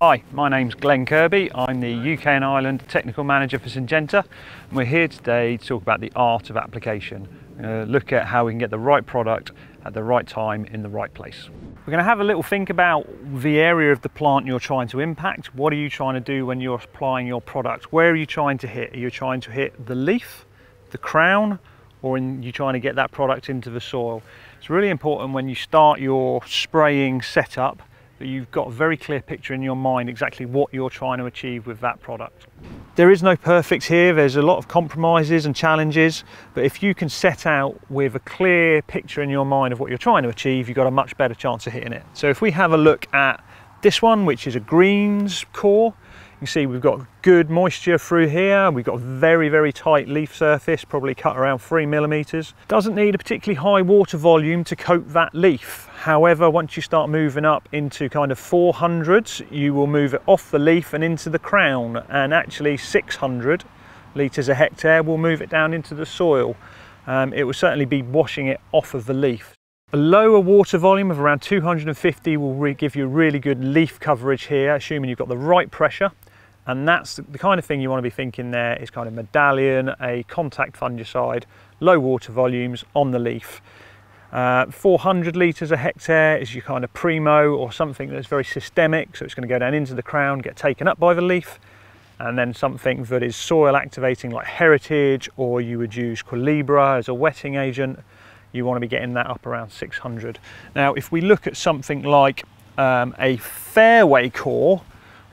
Hi, my name's Glenn Kirby. I'm the UK and Ireland Technical Manager for Syngenta. And we're here today to talk about the art of application. Uh, look at how we can get the right product at the right time in the right place. We're going to have a little think about the area of the plant you're trying to impact. What are you trying to do when you're applying your product? Where are you trying to hit? Are you trying to hit the leaf, the crown, or are you trying to get that product into the soil? It's really important when you start your spraying setup that you've got a very clear picture in your mind exactly what you're trying to achieve with that product. There is no perfect here, there's a lot of compromises and challenges, but if you can set out with a clear picture in your mind of what you're trying to achieve, you've got a much better chance of hitting it. So if we have a look at this one, which is a greens core, you can see we've got good moisture through here. We've got very, very tight leaf surface, probably cut around three millimeters. Doesn't need a particularly high water volume to coat that leaf. However, once you start moving up into kind of 400s, you will move it off the leaf and into the crown. And actually 600 litres a hectare will move it down into the soil. Um, it will certainly be washing it off of the leaf. A lower water volume of around 250 will give you really good leaf coverage here, assuming you've got the right pressure. And that's the kind of thing you want to be thinking there is kind of medallion, a contact fungicide, low water volumes on the leaf. Uh, 400 litres a hectare is your kind of primo or something that's very systemic, so it's going to go down into the crown, get taken up by the leaf, and then something that is soil activating like heritage, or you would use Qualibra as a wetting agent, you want to be getting that up around 600. Now, if we look at something like um, a fairway core,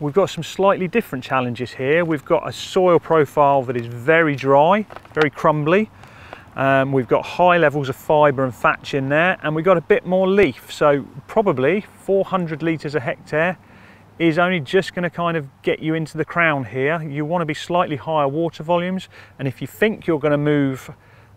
We've got some slightly different challenges here. We've got a soil profile that is very dry, very crumbly. Um, we've got high levels of fibre and thatch in there and we've got a bit more leaf. So probably 400 litres a hectare is only just going to kind of get you into the crown here. You want to be slightly higher water volumes and if you think you're going to move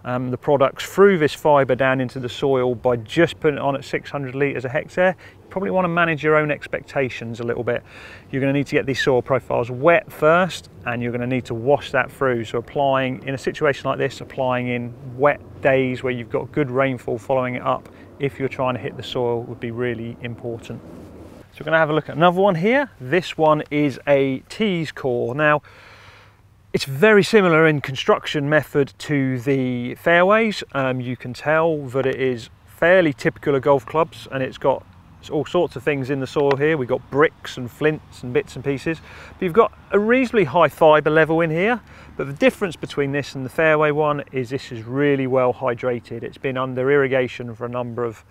um, the products through this fibre down into the soil by just putting it on at 600 litres a hectare. You probably want to manage your own expectations a little bit. You're going to need to get these soil profiles wet first and you're going to need to wash that through. So applying, in a situation like this, applying in wet days where you've got good rainfall following it up, if you're trying to hit the soil would be really important. So we're going to have a look at another one here. This one is a tees core. Now, it's very similar in construction method to the fairways. Um, you can tell that it is fairly typical of golf clubs and it's got all sorts of things in the soil here. We've got bricks and flints and bits and pieces. But you've got a reasonably high fibre level in here. But the difference between this and the fairway one is this is really well hydrated. It's been under irrigation for a number of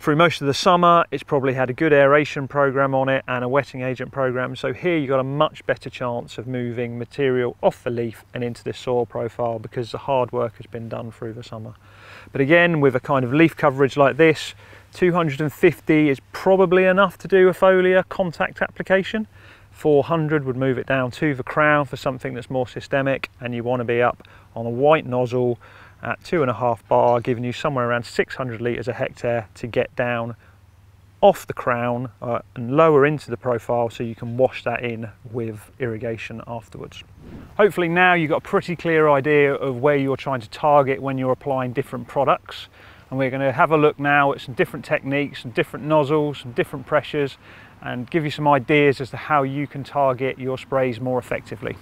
through most of the summer. It's probably had a good aeration program on it and a wetting agent program. So here you've got a much better chance of moving material off the leaf and into this soil profile because the hard work has been done through the summer. But again, with a kind of leaf coverage like this, 250 is probably enough to do a foliar contact application. 400 would move it down to the crown for something that's more systemic and you want to be up on a white nozzle at two and a half bar, giving you somewhere around 600 litres a hectare to get down off the crown uh, and lower into the profile so you can wash that in with irrigation afterwards. Hopefully now you've got a pretty clear idea of where you're trying to target when you're applying different products and we're going to have a look now at some different techniques and different nozzles and different pressures and give you some ideas as to how you can target your sprays more effectively.